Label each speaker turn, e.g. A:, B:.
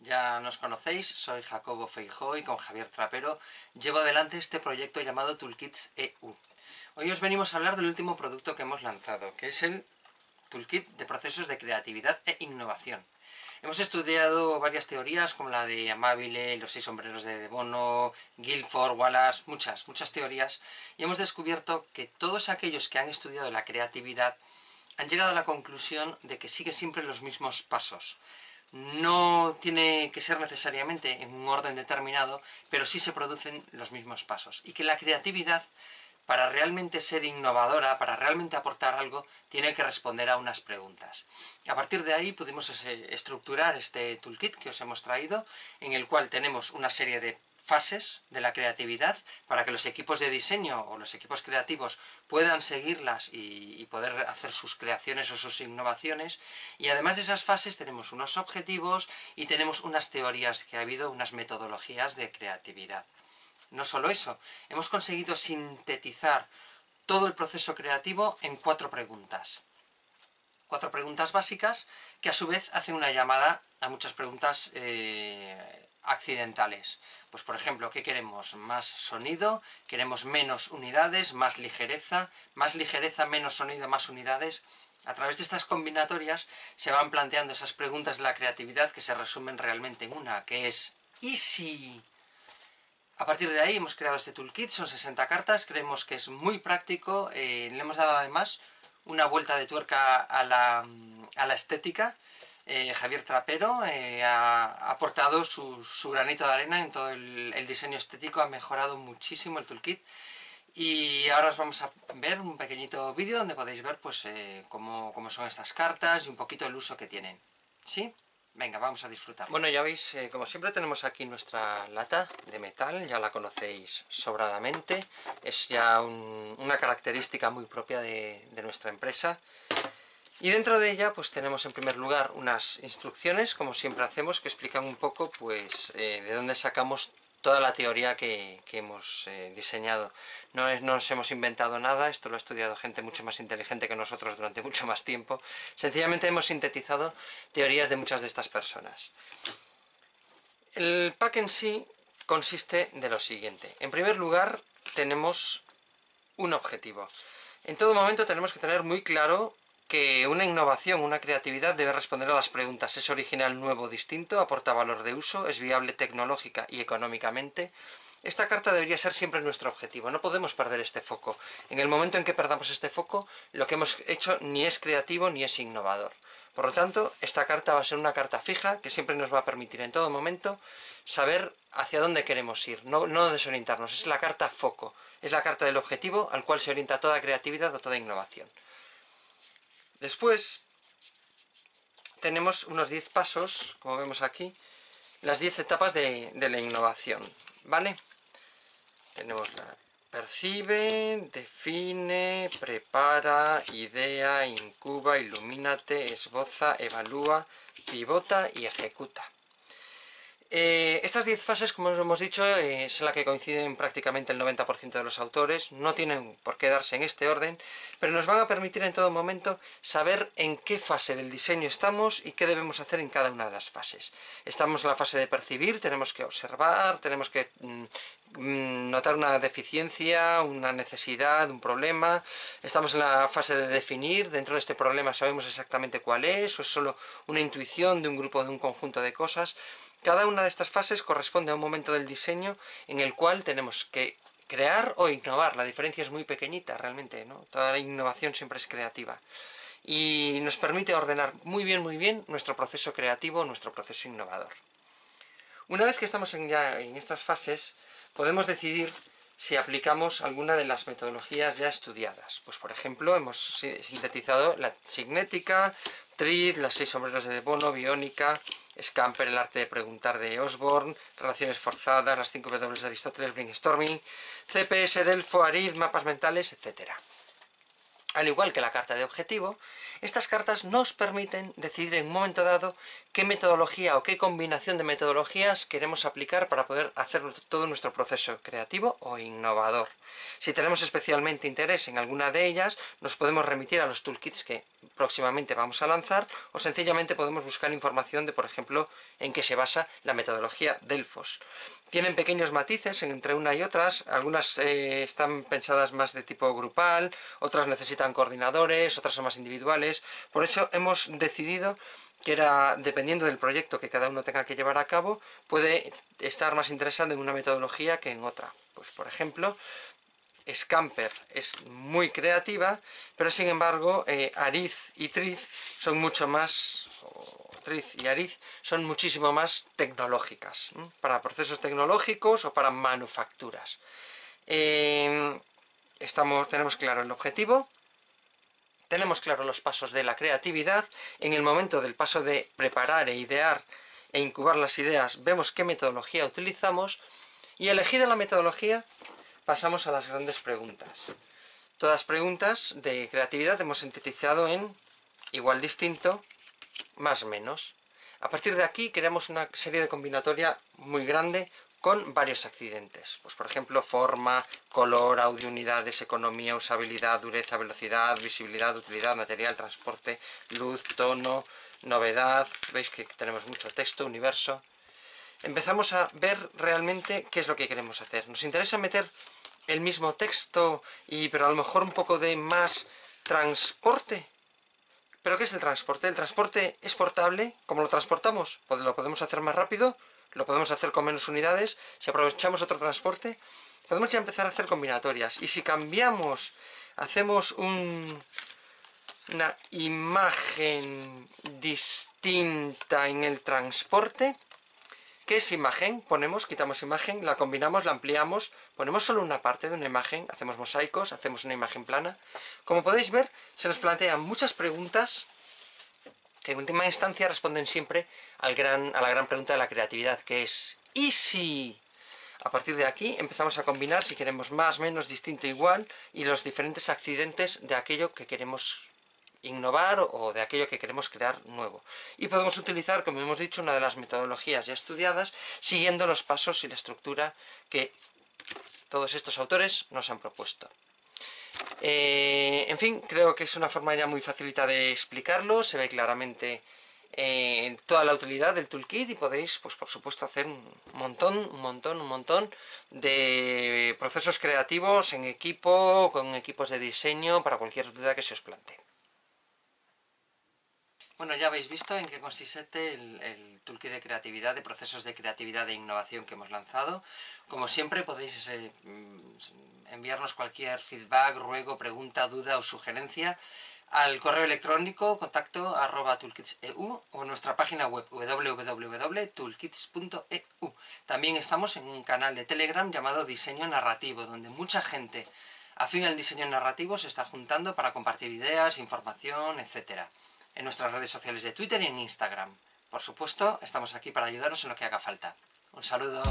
A: ya nos conocéis, soy Jacobo Feijó y con Javier Trapero llevo adelante este proyecto llamado Toolkits EU. Hoy os venimos a hablar del último producto que hemos lanzado, que es el Toolkit de Procesos de Creatividad e Innovación. Hemos estudiado varias teorías como la de Amabile, los seis sombreros de De Bono, Guilford, Wallace, muchas, muchas teorías, y hemos descubierto que todos aquellos que han estudiado la creatividad han llegado a la conclusión de que sigue siempre los mismos pasos. No tiene que ser necesariamente en un orden determinado, pero sí se producen los mismos pasos. Y que la creatividad, para realmente ser innovadora, para realmente aportar algo, tiene que responder a unas preguntas. A partir de ahí pudimos estructurar este toolkit que os hemos traído, en el cual tenemos una serie de fases de la creatividad para que los equipos de diseño o los equipos creativos puedan seguirlas y, poder hacer sus creaciones o sus innovaciones. Y además de esas fases tenemos unos objetivos y tenemos unas teorías que ha habido, unas metodologías de creatividad. No solo eso, hemos conseguido sintetizar todo el proceso creativo en cuatro preguntas. Cuatro preguntas básicas que a su vez hacen una llamada a muchas preguntas eh, accidentales. Pues por ejemplo, ¿qué queremos? Más sonido, queremos menos unidades, más ligereza, más ligereza, menos sonido, más unidades. A través de estas combinatorias se van planteando esas preguntas de la creatividad que se resumen realmente en una, que es ¿y si...? A partir de ahí hemos creado este toolkit, son 60 cartas, creemos que es muy práctico, eh, le hemos dado además una vuelta de tuerca a la, a la estética, eh, Javier Trapero eh, ha aportado su, granito de arena en todo el, diseño estético, ha mejorado muchísimo el toolkit y ahora os vamos a ver un pequeñito vídeo donde podéis ver pues eh, cómo, son estas cartas y un poquito el uso que tienen. ¿Sí? Venga, vamos a disfrutar. Bueno, ya veis, como siempre tenemos aquí nuestra lata de metal, ya la conocéis sobradamente, es ya una característica muy propia de nuestra empresa. Y dentro de ella pues tenemos en primer lugar unas instrucciones, como siempre hacemos, que explican un poco pues eh, de dónde sacamos toda la teoría que, hemos eh, diseñado. No, nos hemos inventado nada, esto lo ha estudiado gente mucho más inteligente que nosotros durante mucho más tiempo. Sencillamente hemos sintetizado teorías de muchas de estas personas. El pack en sí consiste de lo siguiente. En primer lugar tenemos un objetivo. En todo momento tenemos que tener muy claro que una innovación, una creatividad debe responder a las preguntas ¿es original, nuevo, distinto? ¿aporta valor de uso? ¿es viable tecnológica y económicamente? Esta carta debería ser siempre nuestro objetivo, no podemos perder este foco. En el momento en que perdamos este foco, lo que hemos hecho ni es creativo ni es innovador. Por lo tanto, esta carta va a ser una carta fija que siempre nos va a permitir en todo momento saber hacia dónde queremos ir, no, no desorientarnos. Es la carta foco, es la carta del objetivo al cual se orienta toda creatividad o toda innovación. Después tenemos unos 10 pasos, como vemos aquí, las 10 etapas de, la innovación, ¿vale? Tenemos la percibe, define, prepara, idea, incuba, ilumínate, esboza, evalúa, pivota y ejecuta. Eh, estas 10 fases, como hemos dicho, eh, es la que coinciden prácticamente el 90% de los autores, no tienen por qué darse en este orden, pero nos van a permitir en todo momento saber en qué fase del diseño estamos y qué debemos hacer en cada una de las fases. Estamos en la fase de percibir, tenemos que observar, tenemos que mm, mm, notar una deficiencia, una necesidad, un problema. Estamos en la fase de definir, dentro de este problema sabemos exactamente cuál es, o es solo una intuición de un grupo, de un conjunto de cosas. Cada una de estas fases corresponde a un momento del diseño en el cual tenemos que crear o innovar. La diferencia es muy pequeñita realmente, ¿no? Toda la innovación siempre es creativa. Y nos permite ordenar muy bien, muy bien nuestro proceso creativo, nuestro proceso innovador. Una vez que estamos ya en estas fases, podemos decidir si aplicamos alguna de las metodologías ya estudiadas. Pues por ejemplo, hemos sintetizado la signética, TRID, las seis sombreros de Bono, biónica, Scamper, el arte de preguntar de Osborne, relaciones forzadas, las 5 W de Aristóteles, brainstorming, CPS, Delfo, Arid, mapas mentales, etc. Al igual que la carta de objetivo, estas cartas nos permiten decidir en un momento dado qué metodología o qué combinación de metodologías queremos aplicar para poder hacer todo nuestro proceso creativo o innovador. Si tenemos especialmente interés en alguna de ellas, nos podemos remitir a los toolkits que próximamente vamos a lanzar o sencillamente podemos buscar información de, por ejemplo, en qué se basa la metodología Delfos. Tienen pequeños matices entre una y otras, algunas eh, están pensadas más de tipo grupal, otras necesitan coordinadores, otras son más individuales, por eso hemos decidido que era, dependiendo del proyecto que cada uno tenga que llevar a cabo, puede estar más interesado en una metodología que en otra. Pues por ejemplo, Scamper es muy creativa, pero sin embargo eh, Ariz y Triz son mucho más, Triz y Ariz son muchísimo más tecnológicas, para procesos tecnológicos o para manufacturas. Em, estamos, tenemos claro el objetivo, tenemos claro los pasos de la creatividad, en el momento del paso de preparar e idear e incubar las ideas vemos qué metodología utilizamos y elegida la metodología pasamos a las grandes preguntas. Todas preguntas de creatividad hemos sintetizado en igual distinto, más menos. A partir de aquí creamos una serie de combinatoria muy grande con varios accidentes. Pues por ejemplo, forma, color, audio, unidades, economía, usabilidad, dureza, velocidad, visibilidad, utilidad, material, transporte, luz, tono, novedad, veis que tenemos mucho texto, universo. Empezamos a ver realmente qué es lo que queremos hacer. Nos interesa meter el mismo texto, y pero a lo mejor un poco de más transporte. ¿Pero qué es el transporte? ¿El transporte es portable? ¿Cómo lo transportamos? Pues ¿Lo podemos hacer más rápido? ¿Lo podemos hacer con menos unidades? Si aprovechamos otro transporte, podemos ya empezar a hacer combinatorias. Y si cambiamos, hacemos un, una imagen distinta en el transporte, ¿Qué es imagen? Ponemos, quitamos imagen, la combinamos, la ampliamos, ponemos solo una parte de una imagen, hacemos mosaicos, hacemos una imagen plana. Como podéis ver, se nos plantean muchas preguntas que en última instancia responden siempre al gran, a la gran pregunta de la creatividad, que es ¿y si? A partir de aquí empezamos a combinar si queremos más, menos, distinto, igual y los diferentes accidentes de aquello que queremos innovar o de aquello que queremos crear nuevo. Y podemos utilizar, como hemos dicho, una de las metodologías ya estudiadas, siguiendo los pasos y la estructura que todos estos autores nos han propuesto. Eh, en fin, creo que es una forma ya muy facilita de explicarlo, se ve claramente eh, toda la utilidad del toolkit y podéis, pues por supuesto, hacer un montón, un montón, un montón de procesos creativos en equipo, con equipos de diseño, para cualquier duda que se os plantee. Bueno, ya habéis visto en qué consiste el, toolkit de creatividad, de procesos de creatividad e innovación que hemos lanzado. Como siempre podéis eh, mm, enviarnos cualquier feedback, ruego, pregunta, duda o sugerencia al correo electrónico contacto arroba toolkits.eu o nuestra página web www.toolkits.eu. También estamos en un canal de Telegram llamado Diseño Narrativo, donde mucha gente afín al diseño narrativo se está juntando para compartir ideas, información, etcétera en nuestras redes sociales de Twitter y en Instagram. Por supuesto, estamos aquí para ayudaros en lo que haga falta. Un saludo.